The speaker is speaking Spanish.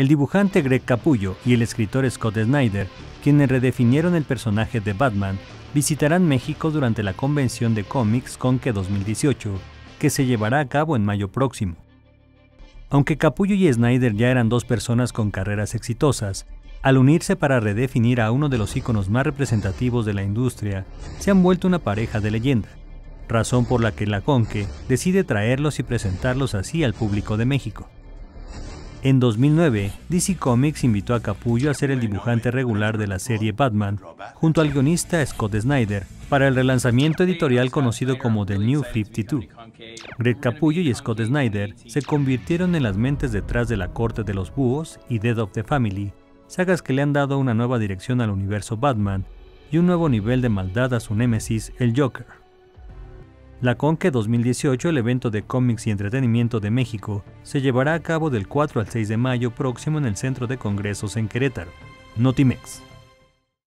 El dibujante Greg Capullo y el escritor Scott Snyder, quienes redefinieron el personaje de Batman, visitarán México durante la convención de cómics Conque 2018, que se llevará a cabo en mayo próximo. Aunque Capullo y Snyder ya eran dos personas con carreras exitosas, al unirse para redefinir a uno de los íconos más representativos de la industria, se han vuelto una pareja de leyenda, razón por la que la Conque decide traerlos y presentarlos así al público de México. En 2009, DC Comics invitó a Capullo a ser el dibujante regular de la serie Batman, junto al guionista Scott Snyder, para el relanzamiento editorial conocido como The New 52. Greg Capullo y Scott Snyder se convirtieron en las mentes detrás de La Corte de los Búhos y Dead of the Family, sagas que le han dado una nueva dirección al universo Batman y un nuevo nivel de maldad a su némesis, el Joker. La Conque 2018, el evento de cómics y entretenimiento de México, se llevará a cabo del 4 al 6 de mayo próximo en el Centro de Congresos en Querétaro. Notimex.